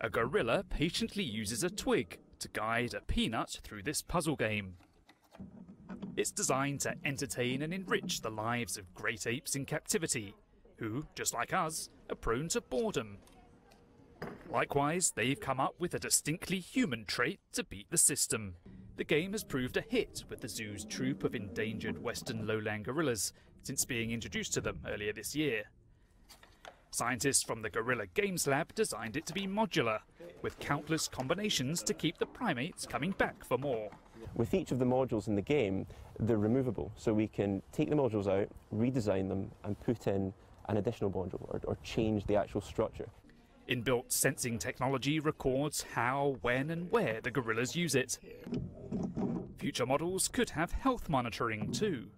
A gorilla patiently uses a twig to guide a peanut through this puzzle game. It's designed to entertain and enrich the lives of great apes in captivity, who, just like us, are prone to boredom. Likewise, they've come up with a distinctly human trait to beat the system. The game has proved a hit with the zoo's troop of endangered western lowland gorillas since being introduced to them earlier this year. Scientists from the Gorilla Games Lab designed it to be modular, with countless combinations to keep the primates coming back for more. With each of the modules in the game, they're removable, so we can take the modules out, redesign them, and put in an additional module or, or change the actual structure. Inbuilt sensing technology records how, when, and where the gorillas use it. Future models could have health monitoring too.